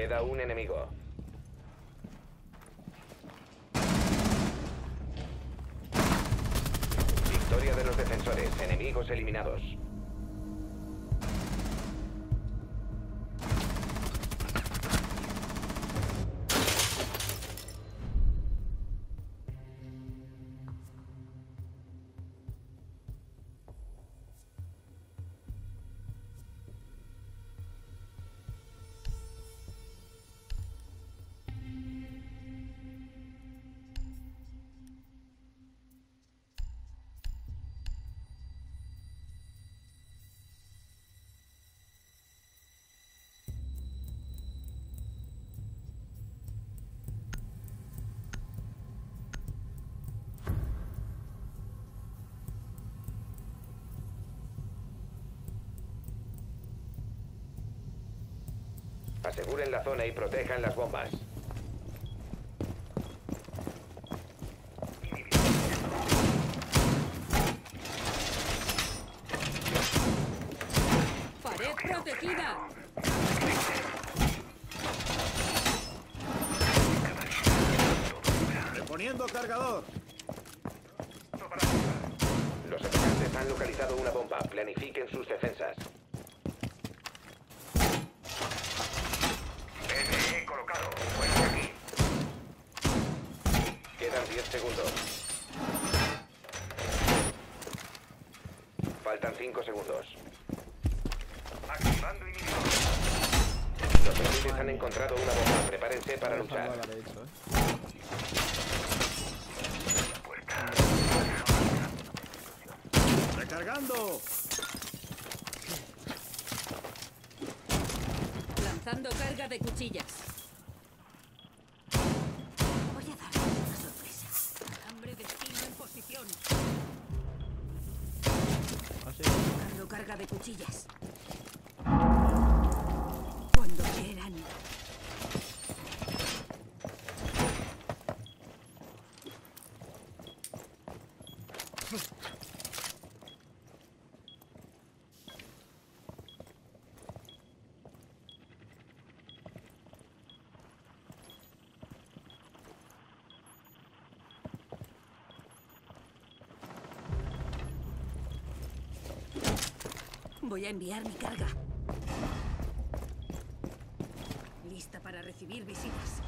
Queda un enemigo. Victoria de los defensores. Enemigos eliminados. Aseguren la zona y protejan las bombas. ¡Pared protegida! Reponiendo cargador. Los atacantes han localizado una bomba. Planifiquen sus defensas. BTE colocado. Fuerte aquí. Quedan 10 segundos. Faltan 5 segundos. Activando inhibidor. Los civiles han encontrado una bomba. Prepárense para luchar. ¿eh? Recargando. Lanzando carga de cuchillas. Voy a enviar mi carga. Lista para recibir visitas.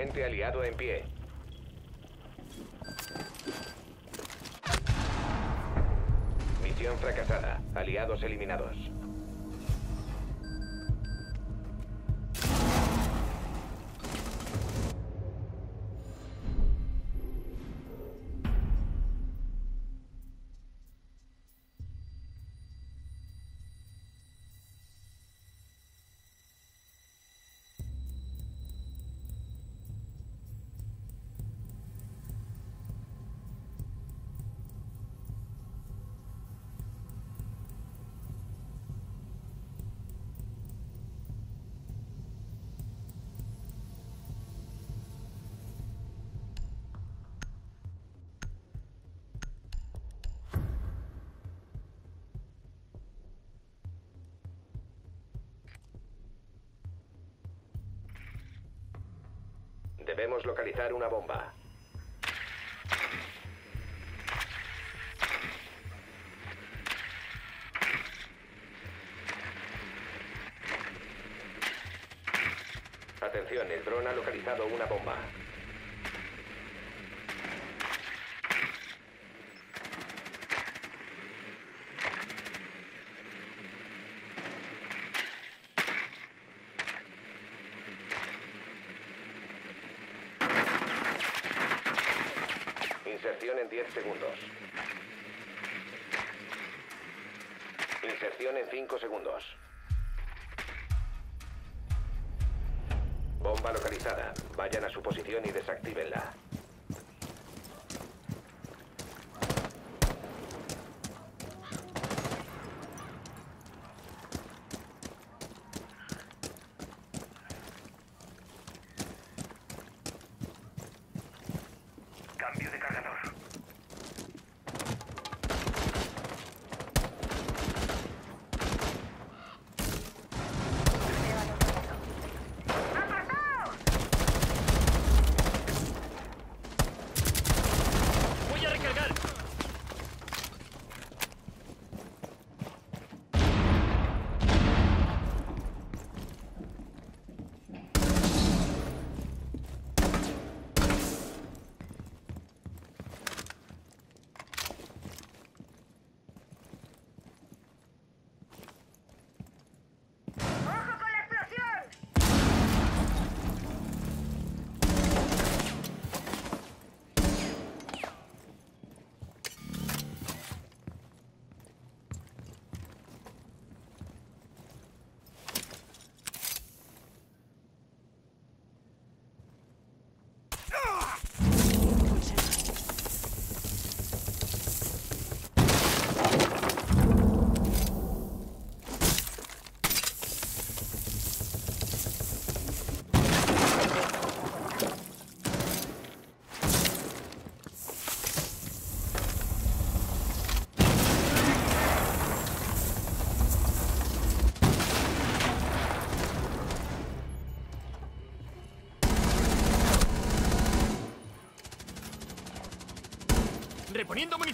Agente aliado en pie. Misión fracasada. Aliados eliminados. Debemos localizar una bomba. Atención, el dron ha localizado una bomba. En 10 segundos. Inserción en 5 segundos. Bomba localizada. Vayan a su posición y desactívenla.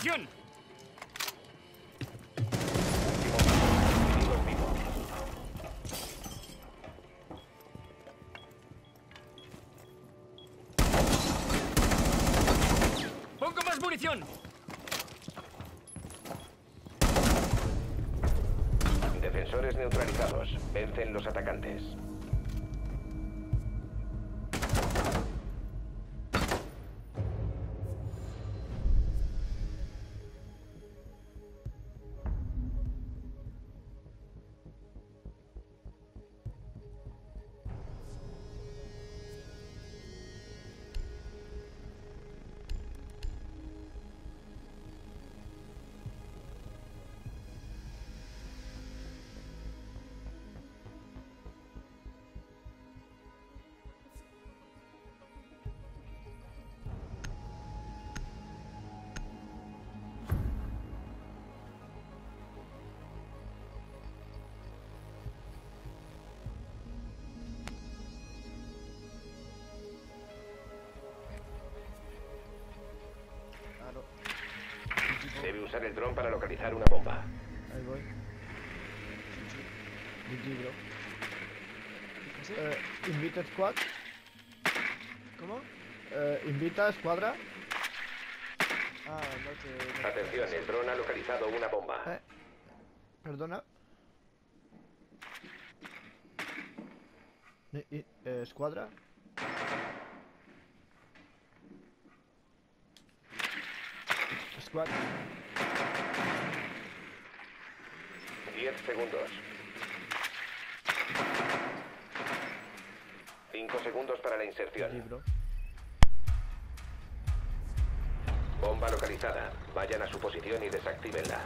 Attention! Usar el dron para localizar una bomba. Ahí voy. GG, bro. Eh, invita squad. ¿Cómo? Eh, invita escuadra. Ah, no te... no- Atención, el dron ha localizado una bomba. Eh, perdona. I- eh, escuadra. Squad. 10 segundos. 5 segundos para la inserción. bro. Bomba localizada. Vayan a su posición y desactívenla.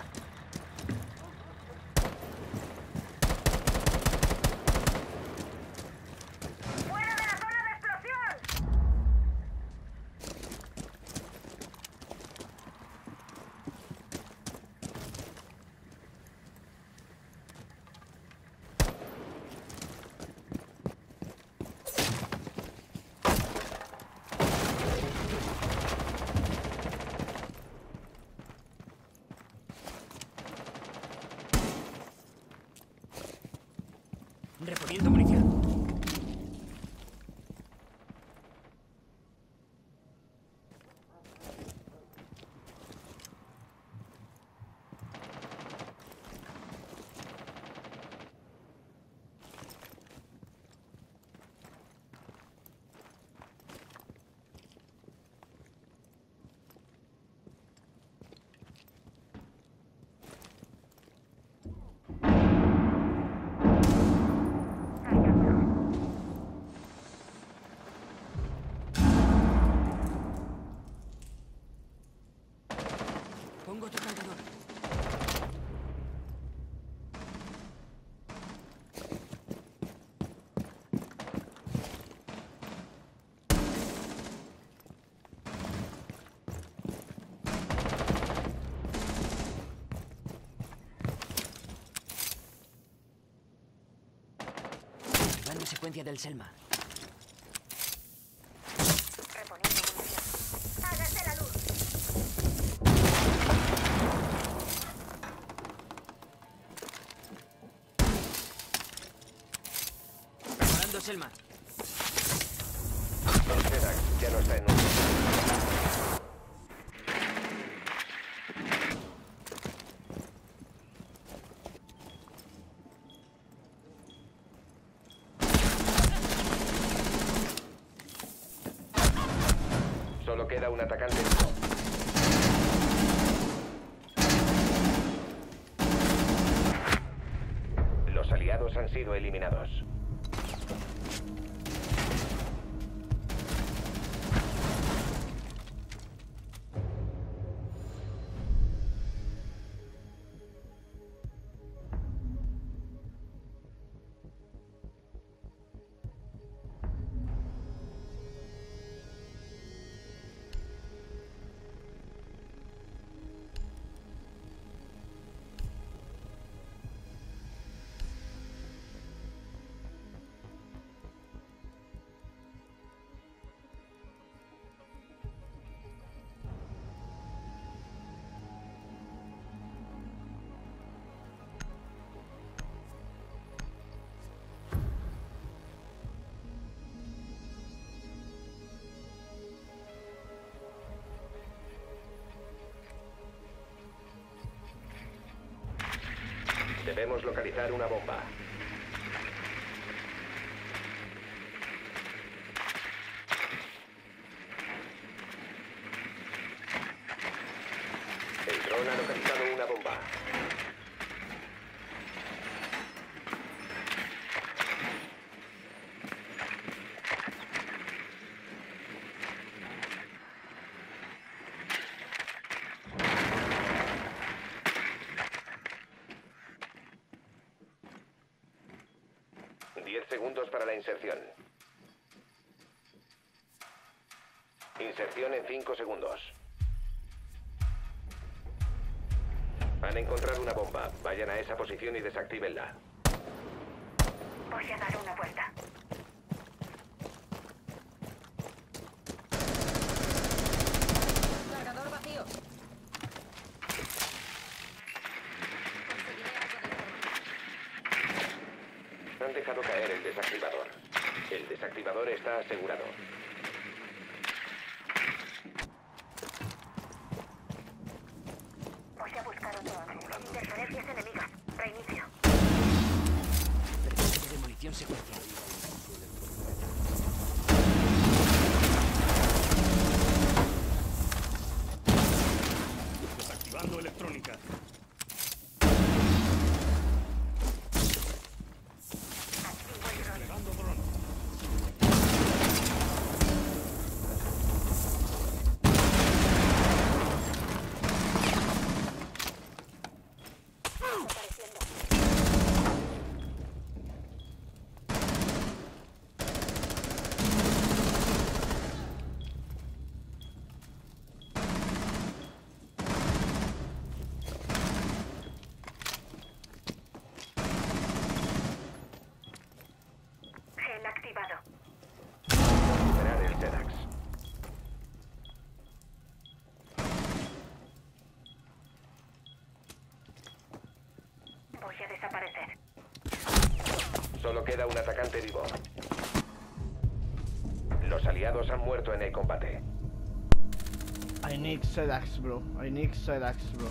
Pongo tu cargador. secuencia del Selma. Un atacante. Los aliados han sido eliminados. Debemos localizar una bomba. El dron ha localizado una bomba. Para la inserción. Inserción en cinco segundos. Han encontrado una bomba. Vayan a esa posición y desactívenla. Voy a dar una vuelta. Desaparecer. Solo queda un atacante vivo. Los aliados han muerto en el combate. I need Sedax, bro. I need Sedax, bro.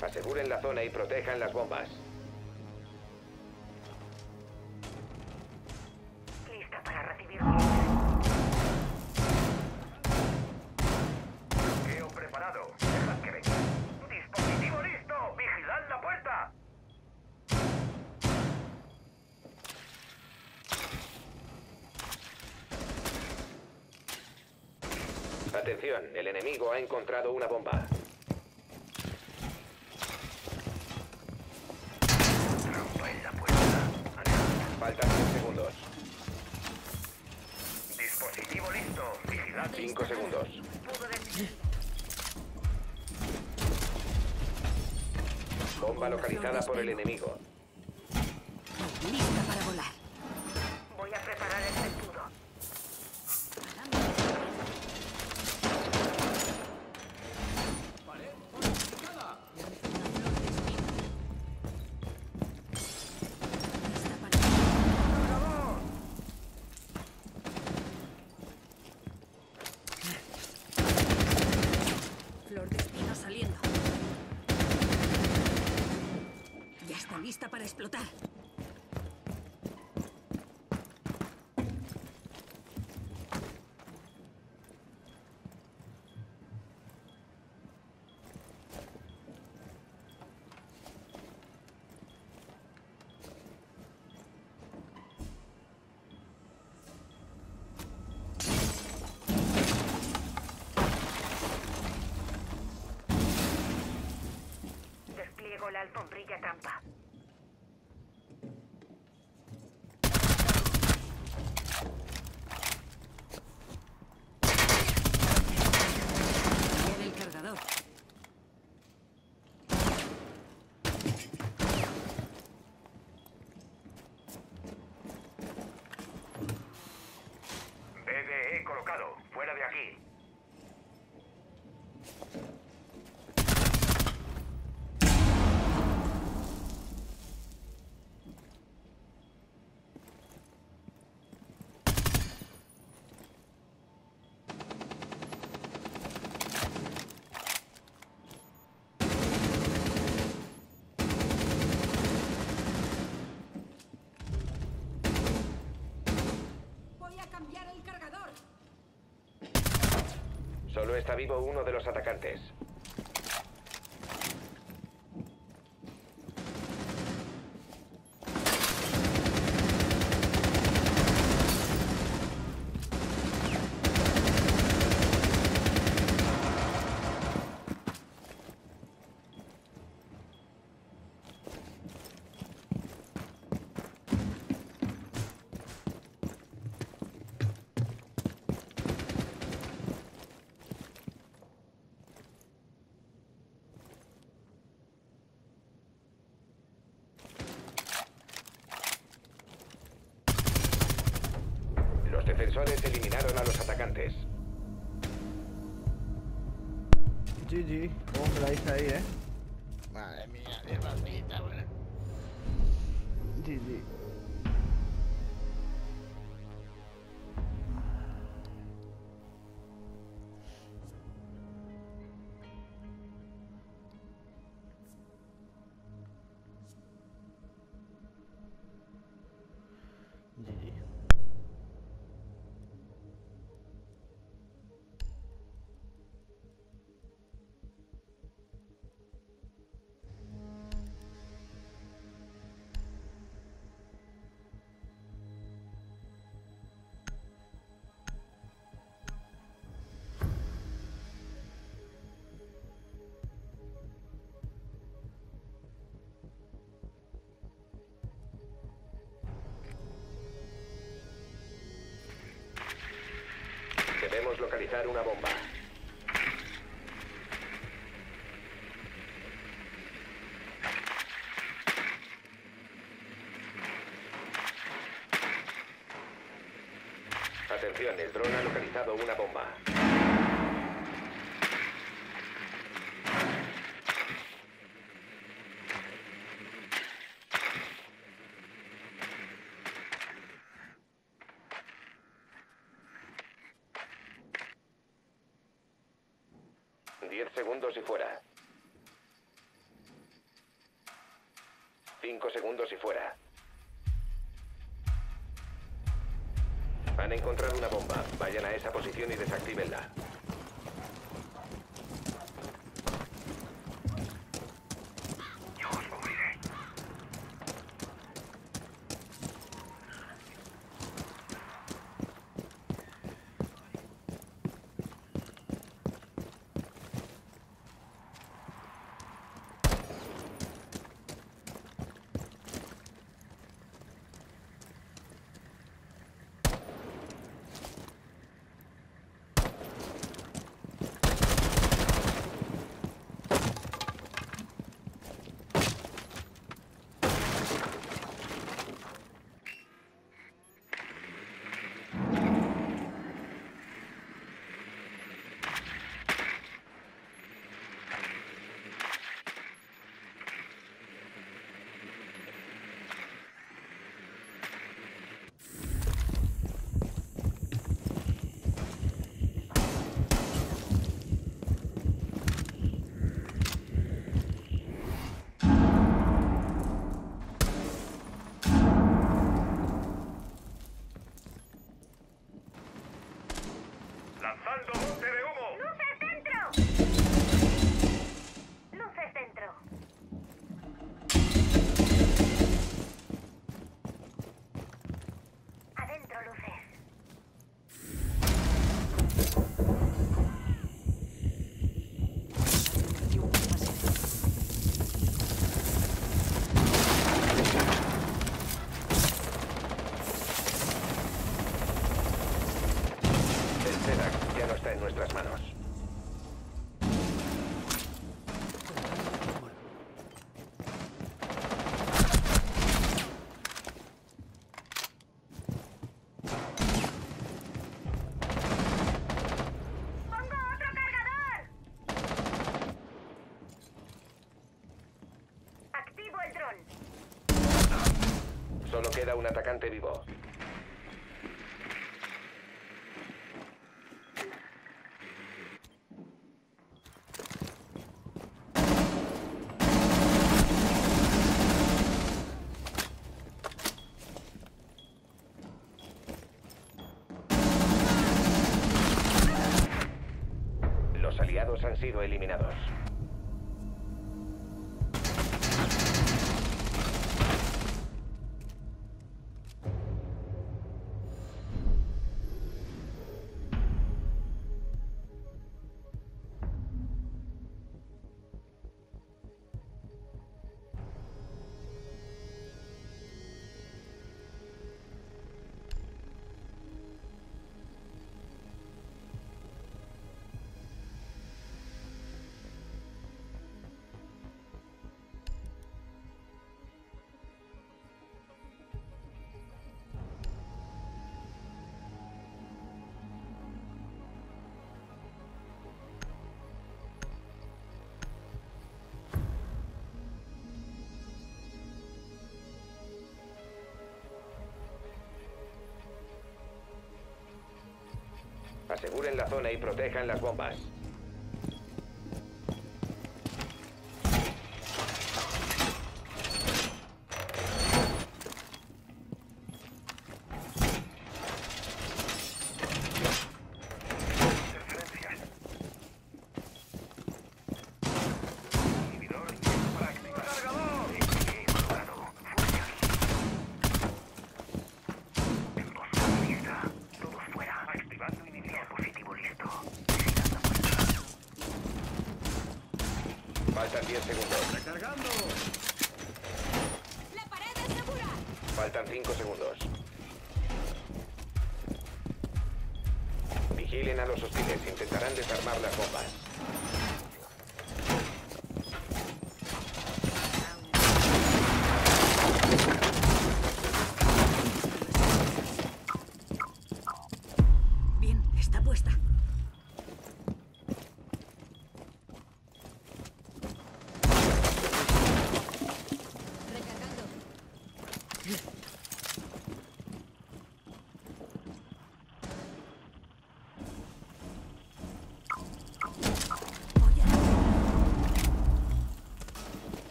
Aseguren la zona y protejan las bombas. Lista para recibir Bloqueo preparado. Dejad que venga. Dispositivo listo. Vigilad la puerta. Atención, el enemigo ha encontrado una bomba. Por el enemigo. Lista para volar. Voy a preparar el escudo. Lista para... Flor de espino saliendo. Ya está lista para explotar. La alfombrilla trampa. Cambiar el cargador. BDE colocado. Fuera de aquí. Voy a cambiar el cargador. Solo está vivo uno de los atacantes. Localizar una bomba. Atención, el dron ha localizado una bomba. fuera. 5 segundos y fuera. Han encontrado una bomba. Vayan a esa posición y desactívenla. Queda un atacante vivo. Los aliados han sido eliminados. Aseguren la zona y protejan las bombas. Faltan 10 segundos. Recargando. ¡La pared es segura! Faltan 5 segundos. Vigilen a los hostiles. Intentarán desarmar las bombas. Bien, está puesta. Recargando.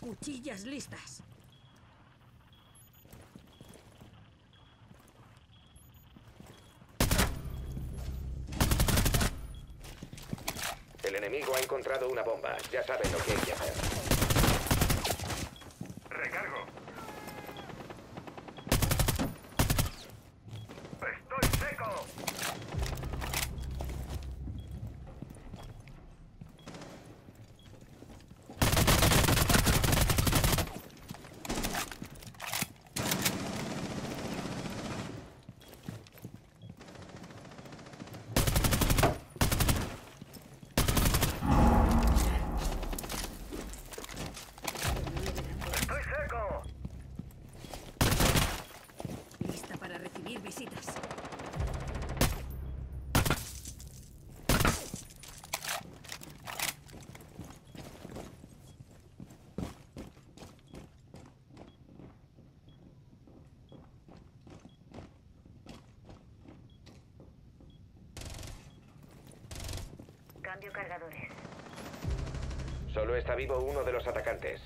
Cuchillas listas. El enemigo ha encontrado una bomba. Ya saben lo que hay que hacer. Recargo. Estoy seco. Estoy seco. Lista para recibir visitas. Cambio cargadores. Solo está vivo uno de los atacantes.